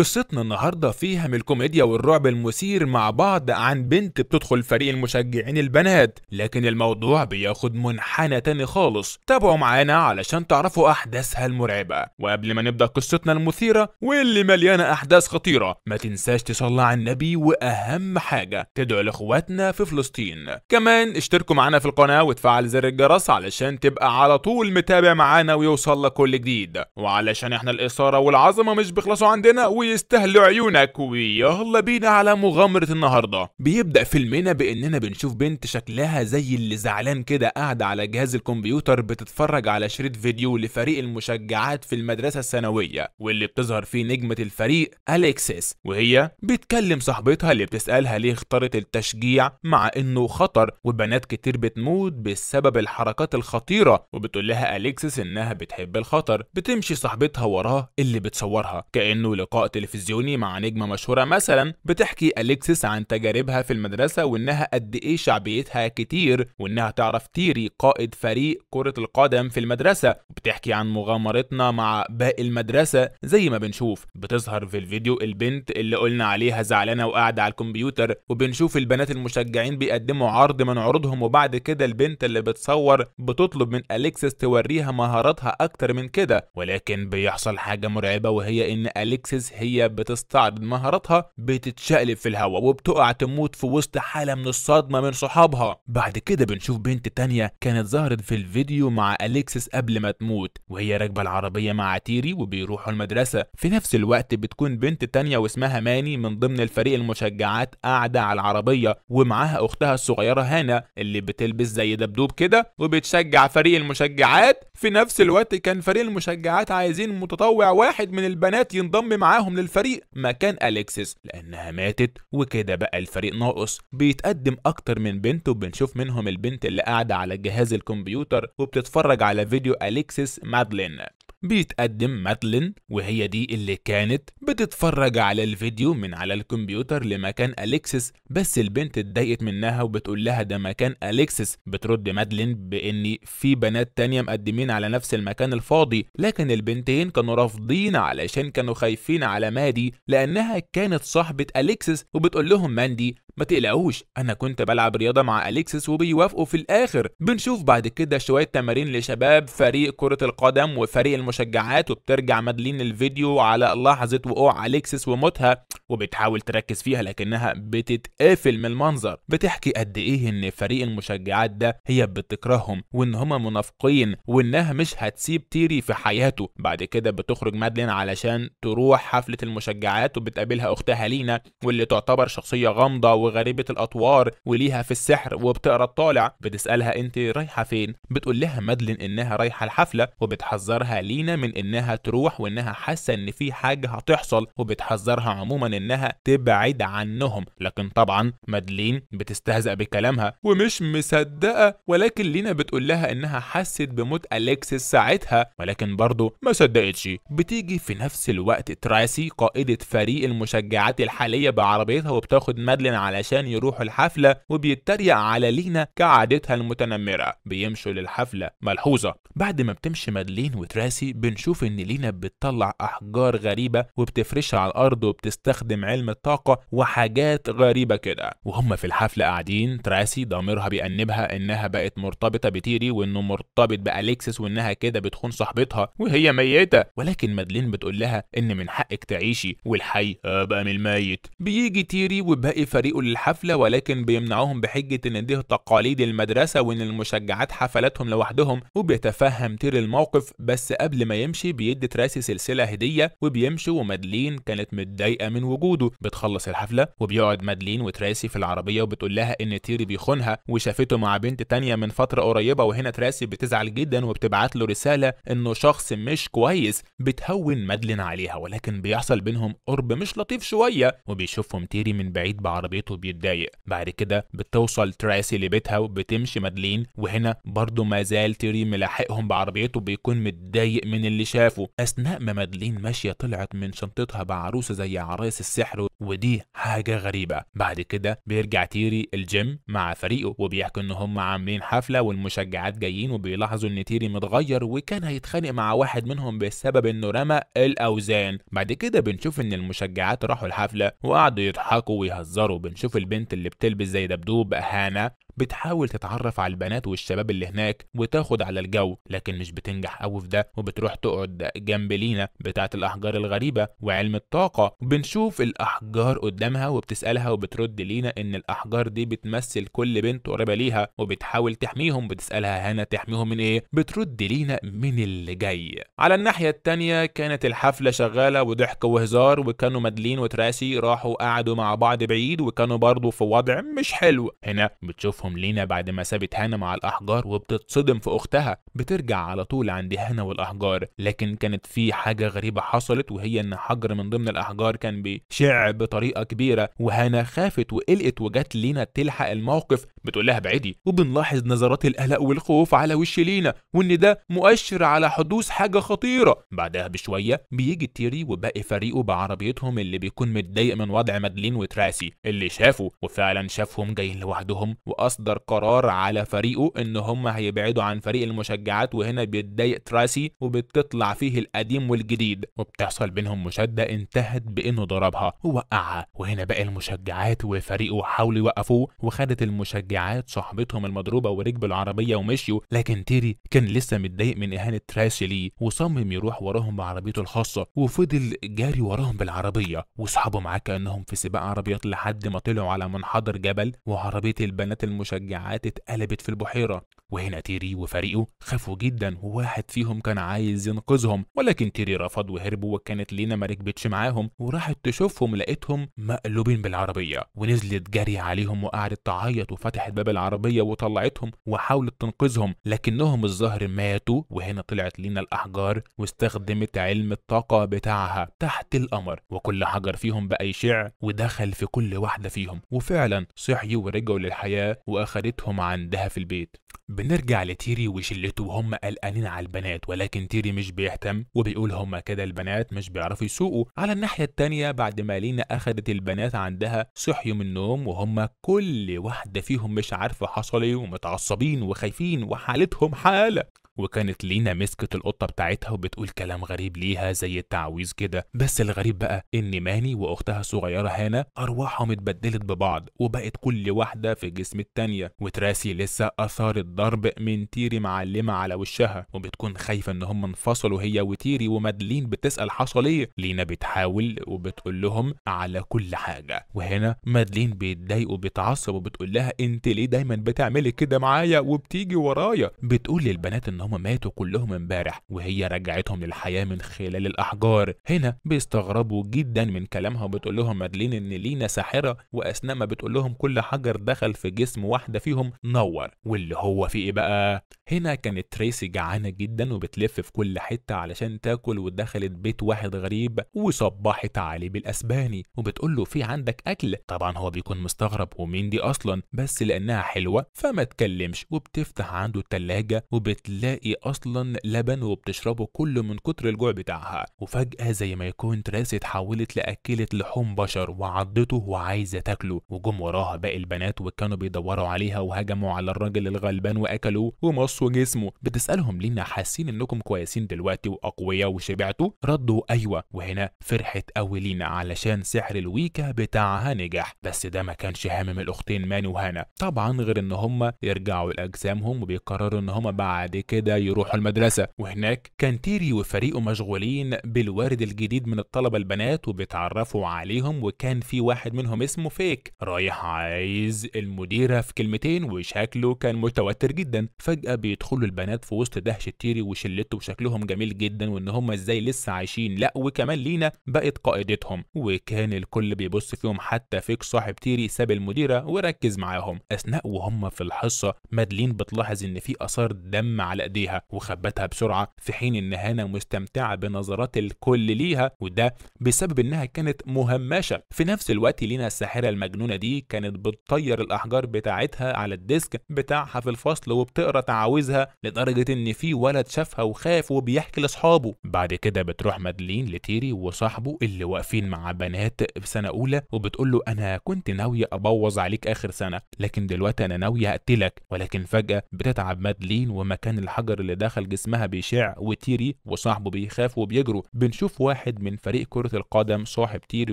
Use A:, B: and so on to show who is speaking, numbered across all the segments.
A: قصتنا النهاردة فيها من الكوميديا والرعب المثير مع بعض عن بنت بتدخل فريق المشجعين البنات لكن الموضوع بياخد منحنى تاني خالص. تابعوا معانا علشان تعرفوا أحداثها المرعبة. وقبل ما نبدأ قصتنا المثيرة واللي مليانة أحداث خطيرة ما تنساش تصلي على النبي وأهم حاجة تدعو لإخواتنا في فلسطين. كمان اشتركوا معانا في القناة وتفعل زر الجرس علشان تبقى على طول متابع معانا ويوصل لك كل جديد. وعلشان إحنا الإثارة والعظمة مش بيخلصوا عندنا ويستاهلوا عيونك. ويلا بينا على مغامرة النهاردة. بيبدأ فيلمنا بإننا بنشوف بنت شكلها زي اللي زعلان كده قاعدة على جهاز الكمبيوتر بتتفرج على شريط فيديو لفريق المشجعات في المدرسة الثانوية. واللي بتظهر فيه نجمة الفريق أليكسيس. وهي بتكلم صاحبتها اللي بتسألها ليه اختارت التشجيع مع إنه خطر. وبنات كتير بتموت بسبب الحركات الخطيرة. وبتقول لها أليكسيس إنها بتحب الخطر. بتمشي صاحبتها وراه اللي بتصورها. كأنه لقاء تلفزيوني مع نجمة مشهورة مثلا بتحكي أليكسيس عن تجاربها في المدرسة وإنها قد إيه شعبيتها كتير وإنها تعرف تيري قائد فريق كرة القدم في المدرسة. وبتحكي عن مغامرتنا مع باقي المدرسة زي ما بنشوف. بتظهر في الفيديو البنت اللي قلنا عليها زعلانة وقاعدة على الكمبيوتر وبنشوف البنات المشجعين بيقدموا عرض من عروضهم وبعد كده البنت اللي بتصور بتطلب من أليكسيس توريها مهاراتها أكتر من كده. ولكن بيحصل حاجة مرعبة وهي إن أليكسيس هي بتستعرض مهاراتها بتتشقلب في الهواء وبتقع تموت في وسط حالة من الصدمة من صحابها. بعد كده بنشوف بنت تانية كانت ظهرت في الفيديو مع أليكسيس قبل ما تموت وهي راكبة العربية مع تيري وبيروحوا المدرسة. في نفس الوقت بتكون بنت تانية واسمها ماني من ضمن الفريق المشجعات قاعدة على العربية ومعاها أختها الصغيرة هانا اللي بتلبس زي دبدوب كده وبتشجع فريق المشجعات. في نفس الوقت كان فريق المشجعات عايزين متطوع واحد من البنات ينضم معاهم للفريق مكان أليكسيس لأنها ماتت وكده بقى الفريق ناقص. بيتقدم أكتر من بنت وبنشوف منهم البنت اللي قاعدة على جهاز الكمبيوتر وبتتفرج على فيديو أليكسيس مادلين. بيتقدم مادلين وهي دي اللي كانت بتتفرج على الفيديو من على الكمبيوتر لمكان أليكسيس بس البنت اتضايقت منها وبتقول لها ده مكان أليكسيس. بترد مادلين بإن في بنات تانية مقدمين على نفس المكان الفاضي لكن البنتين كانوا رافضين علشان كانوا خايفين على مادي لأنها كانت صاحبة أليكسيس وبتقول لهم ماندي ما تقلقوش أنا كنت بلعب رياضة مع أليكسيس وبيوافقوا في الآخر. بنشوف بعد كده شوية تمارين لشباب فريق كرة القدم وفريق المشجعات وبترجع مادلين الفيديو على لحظة وقوع أليكسيس وموتها وبتحاول تركز فيها لكنها بتتقفل من المنظر. بتحكي قد إيه إن فريق المشجعات ده هي بتكرههم وإن هما منافقين وإنها مش هتسيب تيري في حياته. بعد كده بتخرج مادلين علشان تروح حفلة المشجعات وبتقابلها أختها لينا واللي تعتبر شخصية غامضة وغريبة الأطوار وليها في السحر وبتقرأ الطالع. بتسألها أنت رايحة فين؟ بتقول لها مادلين إنها رايحة الحفلة وبتحذرها لينا من إنها تروح وإنها حاسة إن في حاجة هتحصل وبتحذرها عموما إنها تبعد عنهم. لكن طبعا مادلين بتستهزأ بكلامها ومش مصدقة ولكن لينا بتقول لها إنها حست بموت أليكسيس ساعتها ولكن برضه ما صدقتش. بتيجي في نفس الوقت تراسي قائدة فريق المشجعات الحالية بعربيتها وبتاخد مادلين علشان يروحوا الحفلة وبيتريق على لينا كعادتها المتنمرة. بيمشوا للحفلة ملحوظة. بعد ما بتمشي مادلين وتراسي بنشوف إن لينا بتطلع أحجار غريبة وبتفرشها على الأرض وبتستخدم علم الطاقة وحاجات غريبة كده. وهم في الحفلة قاعدين تراسي ضميرها بيأنبها إنها بقت مرتبطة بتيري وإنه مرتبط بأليكسس وإنها كده بتخون صاحبتها وهي ميتة. ولكن مادلين بتقول لها إن من حقك تعيشي والحي ابقى من الميت. بيجي تيري وباقي فريقه للحفلة ولكن بيمنعوهم بحجة إن دي تقاليد المدرسة وإن المشجعات حفلاتهم لوحدهم وبيتفهم تيري الموقف بس قبل ما يمشي بيدي تراسي سلسلة هدية وبيمشوا ومادلين كانت متضايقة من وجوده. بتخلص الحفلة وبيقعد مادلين وتراسي في العربية وبتقول لها إن تيري بيخونها. وشافته مع بنت تانية من فترة قريبة وهنا تراسي بتزعل جدا وبتبعت له رسالة إنه شخص مش كويس. بتهون مادلين عليها ولكن بيحصل بينهم قرب مش لطيف شوية. وبيشوفهم تيري من بعيد بعربيته بيتضايق. بعد كده بتوصل تراسي لبيتها وبتمشي مادلين وهنا برضه ما زال تيري ملاحقهم بعربيته بيكون متضايق من اللي شافه. أثناء ما مادلين ماشية طلعت من شنطتها بعروسة زي عرايس السحر ودي حاجة غريبة. بعد كده بيرجع تيري الجيم مع فريقه وبيحكوا إن هم عاملين حفلة والمشجعات جايين وبيلاحظوا إن تيري متغير وكان هيتخانق مع واحد منهم بسبب إنه رمى الأوزان. بعد كده بنشوف إن المشجعات راحوا الحفلة وقعدوا يضحكوا ويهزروا بنشوف البنت اللي بتلبس زي دبدوب هانا بتحاول تتعرف على البنات والشباب اللي هناك وتاخد على الجو لكن مش بتنجح قوي في ده وبتروح تقعد جنب لينا بتاعة الأحجار الغريبة وعلم الطاقة. بنشوف الأحجار قدامها وبتسألها وبترد لينا إن الأحجار دي بتمثل كل بنت قريبة ليها وبتحاول تحميهم بتسألها هنا تحميهم من إيه؟ بترد لينا من اللي جاي. على الناحية التانية كانت الحفلة شغالة وضحك وهزار وكانوا مادلين وتراسي راحوا قعدوا مع بعض بعيد وكانوا برضه في وضع مش حلو. هنا بتشوفهم لينا بعد ما سابت هانا مع الأحجار وبتتصدم في أختها بترجع على طول عند هانا والأحجار. لكن كانت في حاجة غريبة حصلت وهي إن حجر من ضمن الأحجار كان بيشع بطريقة كبيرة وهانا خافت وقلقت وجت لينا تلحق الموقف بتقول لها بعيدي وبنلاحظ نظرات القلق والخوف على وش لينا وإن ده مؤشر على حدوث حاجة خطيرة. بعدها بشوية بيجي تيري وباقي فريقه بعربيتهم اللي بيكون متضايق من وضع مادلين وتراسي اللي شافوا وفعلا شافهم جايين لوحدهم وأصدر قرار على فريقه إن هم هيبعدوا عن فريق المشجعات وهنا بيتضايق تراسي وبتطلع فيه القديم والجديد. وبتحصل بينهم مشادة انتهت بإنه ضربها ووقعها. وهنا باقي المشجعات وفريقه حاولوا يوقفوه وخدت المشجعات صاحبتهم المضروبة وركبوا العربية ومشيوا لكن تيري كان لسه متضايق من إهانة تراسي ليه. وصمم يروح وراهم بعربيته الخاصة وفضل جاري وراهم بالعربية. وأصحابه معاه كأنهم في سباق عربيات لحد ما طلعوا على منحدر جبل وعربية البنات المشجعات اتقلبت في البحيرة. وهنا تيري وفريقه خافوا جدا. وواحد فيهم كان عايز ينقذهم ولكن تيري رفض وهربوا وكانت لينا ما ركبتش معاهم. وراحت تشوفهم لقيتهم مقلوبين بالعربية. ونزلت جري عليهم وقعدت تعيط وفتحت باب العربية وطلعتهم وحاولت تنقذهم لكنهم الظاهر ماتوا. وهنا طلعت لينا الأحجار واستخدمت علم الطاقة بتاعها تحت القمر. وكل حجر فيهم بقى يشع ودخل في كل واحدة فيهم. وفعلا صحيوا ورجعوا للحياة واخدتهم عندها في البيت. بنرجع لتيري وشلته وهم قلقانين على البنات ولكن تيري مش بيهتم وبيقول هم كده البنات مش بيعرفوا يسوقوا. على الناحية التانية بعد ما لينا أخدت البنات عندها صحيوا من النوم وهم كل واحدة فيهم مش عارفة حصل إيه ومتعصبين وخايفين وحالتهم حالة. وكانت لينا مسكت القطة بتاعتها وبتقول كلام غريب ليها زي التعويذ كده. بس الغريب بقى إن ماني وأختها الصغيرة هانا أرواحهم اتبدلت ببعض وبقت كل واحدة في جسم التانية. وتراسي لسه آثار الضرب من تيري معلمة على وشها. وبتكون خايفة إن هم انفصلوا هي وتيري ومادلين بتسأل حصل إيه. لينا بتحاول وبتقول لهم على كل حاجة. وهنا مادلين بيتضايق وبتعصب وبتقول لها أنت ليه دايما بتعملي كده معايا وبتيجي ورايا؟ بتقول للبنات إن هم ماتوا كلهم امبارح وهي رجعتهم للحياة من خلال الأحجار. هنا بيستغربوا جدا من كلامها وبتقول لهم مادلين إن لينا ساحرة وأثناء ما بتقول لهم كل حجر دخل في جسم واحدة فيهم نور. واللي هو في إيه بقى؟ هنا كانت تريسي جعانة جدا وبتلف في كل حتة علشان تاكل ودخلت بيت واحد غريب وصبحت عليه بالأسباني. وبتقول له في عندك أكل؟ طبعا هو بيكون مستغرب ومين دي أصلا؟ بس لأنها حلوة فما تكلمش. وبتفتح عنده التلاجة وبتلاقي أصلا لبن وبتشربه كله من كتر الجوع بتاعها. وفجأة زي ما يكون تريسي اتحولت لأكلة لحوم بشر وعضته وعايزة تاكله. وجم وراها باقي البنات وكانوا بيدوروا عليها وهجموا على الراجل الغلبان وأكلوه. ومصوا جسمه. بتسألهم لينا حاسين إنكم كويسين دلوقتي وأقوياء وشبعتوا ردوا أيوة. وهنا فرحت قوي لينا علشان سحر الويكا بتاعها نجح. بس ده ما كانش هامم الأختين ماني وهانا طبعا غير إن هما يرجعوا لأجسامهم وبيقرروا إن هما بعد كده يروحوا المدرسة. وهناك كان تيري وفريقه مشغولين بالوارد الجديد من الطلبة البنات وبيتعرفوا عليهم وكان في واحد منهم اسمه فيك. رايح عايز المديرة في كلمتين وشكله كان متوتر جدا. فجأة بيدخلوا البنات في وسط دهشة تيري وشلته وشكلهم جميل جدا وإن هم إزاي لسه عايشين. لا وكمان لينا بقت قائدتهم. وكان الكل بيبص فيهم حتى فيك صاحب تيري ساب المديرة وركز معاهم. أثناء وهم في الحصة مادلين بتلاحظ إن في آثار دم على ايديها وخبتها بسرعة في حين إن هانا مستمتعة بنظرات الكل ليها وده بسبب إنها كانت مهمشة. في نفس الوقت لينا الساحرة المجنونة دي كانت بتطير الأحجار بتاعتها على ال desk بتاعها في الفصل وبتقرأ تعاويذها لدرجة إن في ولد شافها وخاف وبيحكي لأصحابه. بعد كده بتروح مادلين لتيري وصاحبه اللي واقفين مع بنات في سنة أولى وبتقول له أنا كنت ناوية أبوظ عليك آخر سنة لكن دلوقتي أنا ناوية أقتلك. ولكن فجأة بتتعب مادلين ومكان الحجر اللي دخل جسمها بيشع وتيري وصاحبه بيخاف وبيجروا. بنشوف واحد من فريق كرة القدم صاحب تيري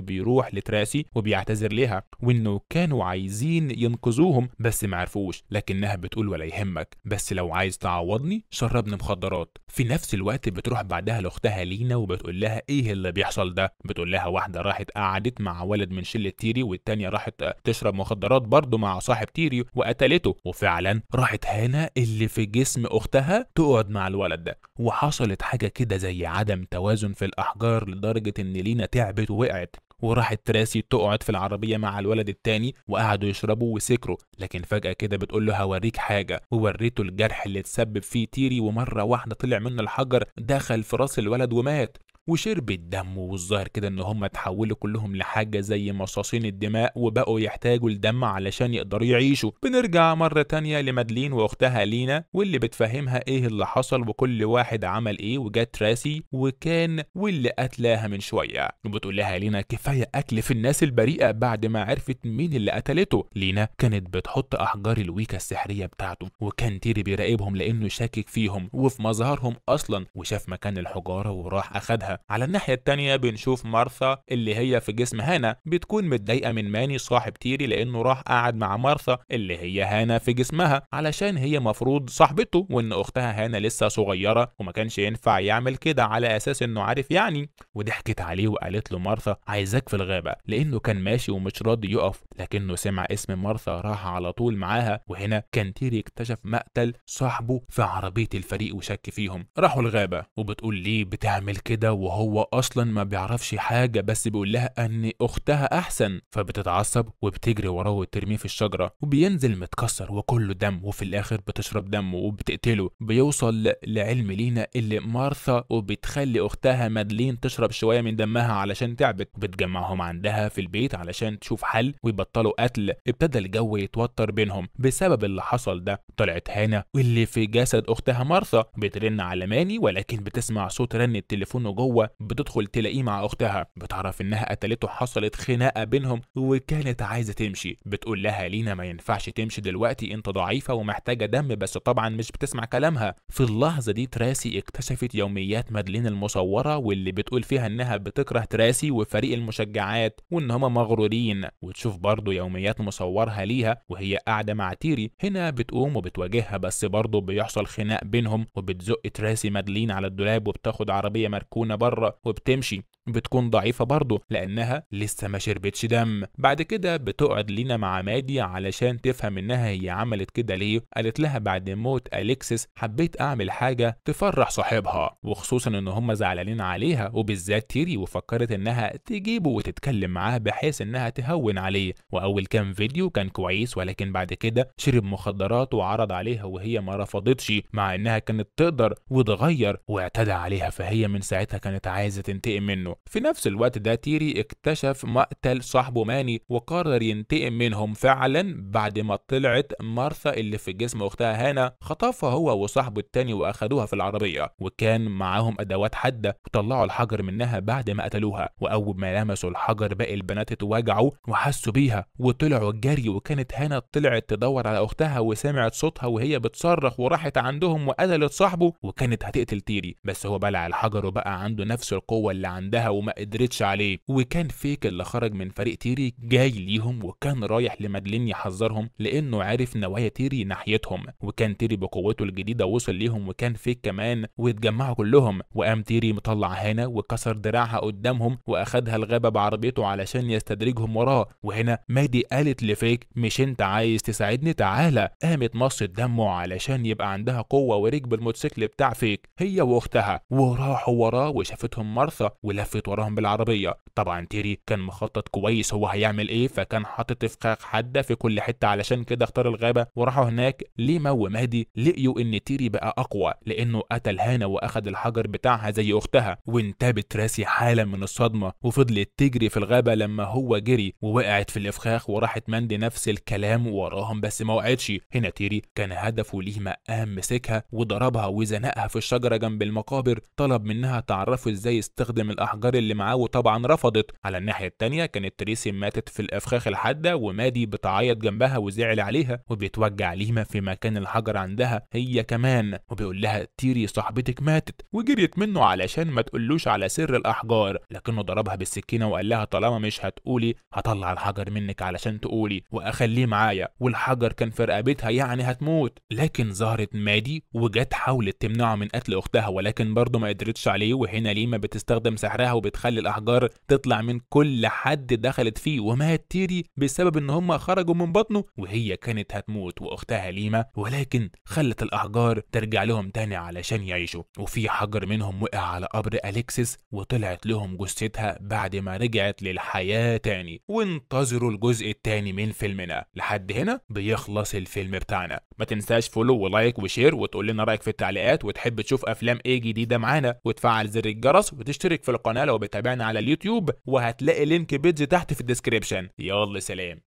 A: بيروح لتراسي وبيعتذر لها وإنه كانوا عايزين ينقذوهم بس ما عرفوش لكنها بتقول ولا يهمك. بس لو عايز تعوضني شربني مخدرات. في نفس الوقت بتروح بعدها لأختها لينا وبتقول لها إيه اللي بيحصل ده؟ بتقول لها واحدة راحت قعدت مع ولد من شلة تيري والتانية راحت تشرب مخدرات برضه مع صاحب تيري وقتلته. وفعلا راحت هانا اللي في جسم أختها تقعد مع الولد ده. وحصلت حاجة كده زي عدم توازن في الأحجار لدرجة إن لينا تعبت ووقعت وراحت تراسي تقعد في العربية مع الولد التاني وقعدوا يشربوا وسكروا. لكن فجأة كده بتقول له هوريك حاجة. ووريته الجرح اللي اتسبب فيه تيري ومرة واحدة طلع منه الحجر دخل في راس الولد ومات. وشرب الدم والظاهر كده إن هم اتحولوا كلهم لحاجة زي مصاصين الدماء وبقوا يحتاجوا الدم علشان يقدروا يعيشوا. بنرجع مرة تانية لمادلين وأختها لينا واللي بتفهمها إيه اللي حصل وكل واحد عمل إيه وجت تراسي وكان واللي قتلاها من شوية. وبتقول لها لينا كفاية أكل في الناس البريئة بعد ما عرفت مين اللي قتلته. لينا كانت بتحط أحجار الويكا السحرية بتاعته وكان تيري بيراقبهم لأنه شاكك فيهم وفي مظهرهم أصلا وشاف مكان الحجارة وراح أخدها. على الناحية التانية بنشوف مارثا اللي هي في جسم هانا بتكون متضايقة من ماني صاحب تيري لأنه راح قعد مع مارثا اللي هي هانا في جسمها علشان هي مفروض صاحبته وإن أختها هانا لسه صغيرة وما كانش ينفع يعمل كده على أساس إنه عارف يعني. وضحكت عليه وقالت له مارثا عايزاك في الغابة لأنه كان ماشي ومش راضي يقف. لكنه سمع اسم مارثا راح على طول معاها وهنا كان تيري اكتشف مقتل صاحبه في عربية الفريق وشك فيهم. راحوا الغابة وبتقول ليه بتعمل كده وهو أصلا ما بيعرفش حاجة بس بيقول لها إن أختها أحسن. فبتتعصب وبتجري وراه وترميه في الشجرة وبينزل متكسر وكله دم وفي الآخر بتشرب دمه وبتقتله. بيوصل لعلم لينا اللي مارثا وبتخلي أختها مادلين تشرب شوية من دمها علشان تعبت. وبتجمعهم عندها في البيت علشان تشوف حل ويبطلوا قتل. ابتدى الجو يتوتر بينهم بسبب اللي حصل ده. طلعت هانا واللي في جسد أختها مارثا. بترن على ماني ولكن بتسمع صوت رن التليفون جوه بتدخل تلاقيه مع أختها بتعرف إنها قتلته حصلت خناقة بينهم وكانت عايزة تمشي. بتقول لها لينا ما ينفعش تمشي دلوقتي أنت ضعيفة ومحتاجة دم بس طبعا مش بتسمع كلامها. في اللحظة دي تراسي اكتشفت يوميات مادلين المصورة واللي بتقول فيها إنها بتكره تراسي وفريق المشجعات وإن هما مغرورين. وتشوف برضه يوميات مصورها ليها وهي قاعدة مع تيري. هنا بتقوم وبتواجهها بس برضه بيحصل خناق بينهم وبتزق تراسي مادلين على الدولاب وبتاخد عربية مركونة بره وبتمشي. بتكون ضعيفة برضه لأنها لسه ما شربتش دم. بعد كده بتقعد لينا مع مادي علشان تفهم إنها هي عملت كده ليه. قالت لها بعد موت أليكسس حبيت أعمل حاجة تفرح صاحبها وخصوصا إن هم زعلانين عليها وبالذات تيري وفكرت إنها تجيبه وتتكلم معاه بحيث إنها تهون عليه. وأول كام فيديو كان كويس ولكن بعد كده شرب مخدرات وعرض عليها وهي ما رفضتش مع إنها كانت تقدر وتغير واعتدى عليها. فهي من ساعتها كانت عايزة تنتقم منه. في نفس الوقت ده تيري اكتشف مقتل صاحبه ماني وقرر ينتقم منهم فعلا بعد ما طلعت مارثا اللي في جسم أختها هانا خطفها هو وصاحبه التاني وأخدوها في العربية وكان معاهم أدوات حادة وطلعوا الحجر منها بعد ما قتلوها وأول ما لمسوا الحجر باقي البنات اتوجعوا وحسوا بيها وطلعوا الجري وكانت هانا طلعت تدور على أختها وسمعت صوتها وهي بتصرخ وراحت عندهم وقتلت صاحبه وكانت هتقتل تيري بس هو بلع الحجر وبقى عنده نفس القوة اللي عندها وما قدرتش عليه. وكان فيك اللي خرج من فريق تيري جاي ليهم وكان رايح لمادلين يحذرهم لأنه عارف نوايا تيري ناحيتهم. وكان تيري بقوته الجديدة وصل ليهم وكان فيك كمان واتجمعوا كلهم. وقام تيري مطلع هانا وكسر دراعها قدامهم وأخدها الغابة بعربيته علشان يستدرجهم وراه. وهنا مادي قالت لفيك مش أنت عايز تساعدني؟ تعالى. قامت مصت دمه علشان يبقى عندها قوة وركب الموتوسيكل بتاع فيك هي وأختها. وراحوا وراه وشافتهم مارثا ولف ولفت وراهم بالعربية. طبعا تيري كان مخطط كويس هو هيعمل إيه فكان حاطط افخاخ حادة في كل حتة علشان كده اختار الغابة وراحوا هناك ليما ومهدي لقيوا إن تيري بقى أقوى لأنه قتل هانا واخد الحجر بتاعها زي أختها. وانتابت راسي حالا من الصدمة وفضلت تجري في الغابة لما هو جري ووقعت في الافخاخ وراحت مندي نفس الكلام وراهم بس ما وقعتش. هنا تيري كان هدفه ليما قام مسكها وضربها وزنقها في الشجرة جنب المقابر طلب منها تعرفه إزاي يستخدم الأحجار اللي معاه وطبعا رفضت. على الناحية التانية كانت تريسي ماتت في الإفخاخ الحادة ومادي بتعيط جنبها وزعل عليها وبيتوجع ليما في مكان الحجر عندها هي كمان. وبيقول لها تيري صاحبتك ماتت. وجريت منه علشان ما تقولوش على سر الأحجار. لكنه ضربها بالسكينة وقال لها طالما مش هتقولي هطلع الحجر منك علشان تقولي وأخليه معايا. والحجر كان في رقبتها يعني هتموت. لكن ظهرت مادي وجت حاولت تمنعه من قتل أختها ولكن برضه ما قدرتش عليه وهنا ليما بتستخدم سحرها؟ وبتخلي الأحجار تطلع من كل حد دخلت فيه. ومات تيري بسبب إن هم خرجوا من بطنه وهي كانت هتموت وأختها ليما ولكن خلت الأحجار ترجع لهم تاني علشان يعيشوا. وفي حجر منهم وقع على قبر اليكسس وطلعت لهم جثتها بعد ما رجعت للحياة تاني. وانتظروا الجزء التاني من فيلمنا. لحد هنا بيخلص الفيلم بتاعنا. ما تنساش follow و like و share وتقول لنا رأيك في التعليقات وتحب تشوف أفلام إيه جديدة معانا. وتفعل زر الجرس وتشترك في القناة لو بتابعنا على اليوتيوب وهتلاقي link page تحت في ال description. يلا سلام.